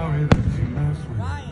sorry that you messed with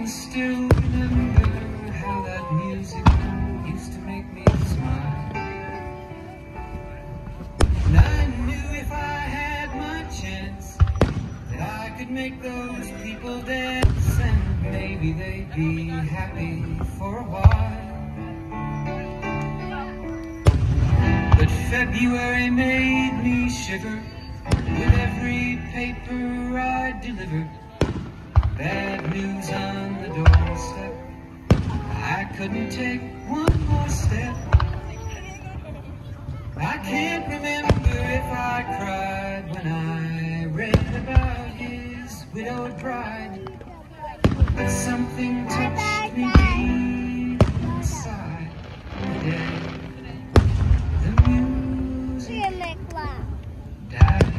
can still remember how that music used to make me smile. And I knew if I had my chance that I could make those people dance and maybe they'd be happy for a while. But February made me shiver with every paper I delivered. Bad news on couldn't take one more step. I can't remember if I cried when I read about his widowed bride. But something touched me deep inside the day. The music died.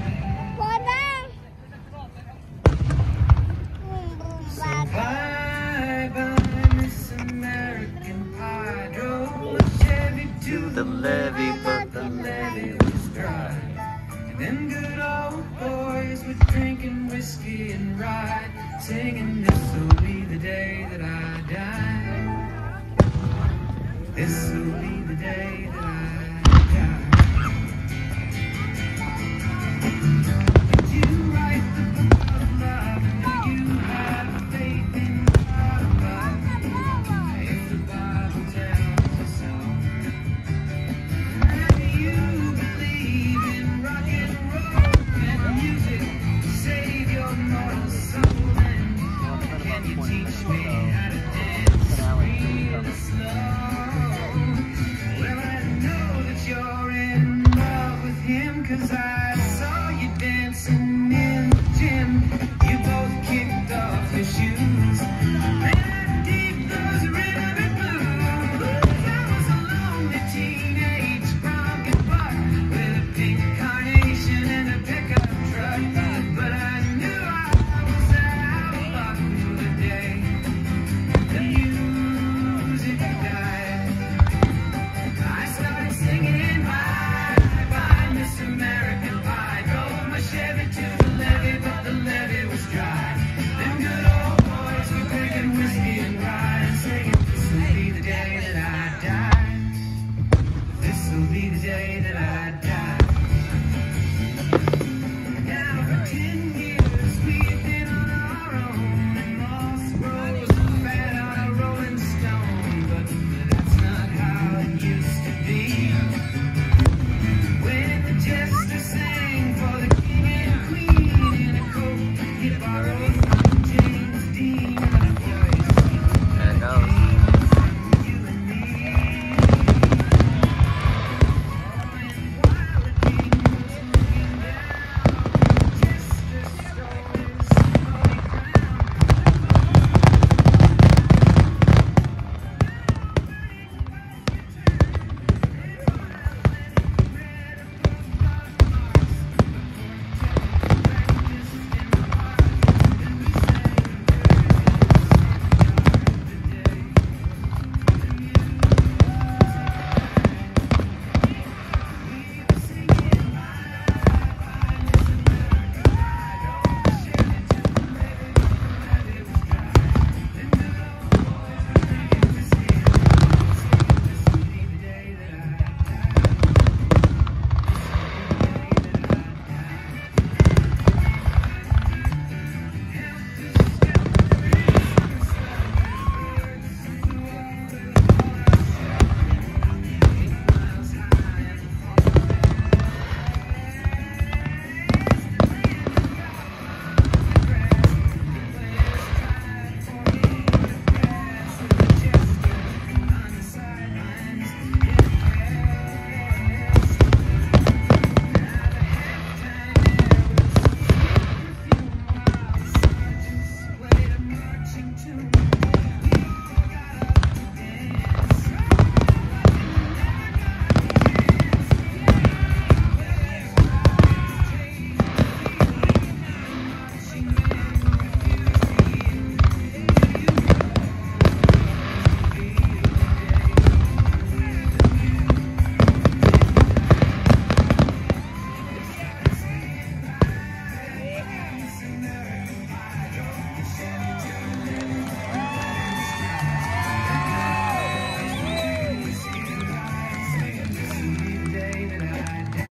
The levee, but the levee was dry. And them good old boys were drinking whiskey and rye, singing, This'll be the day that I die. This'll be the day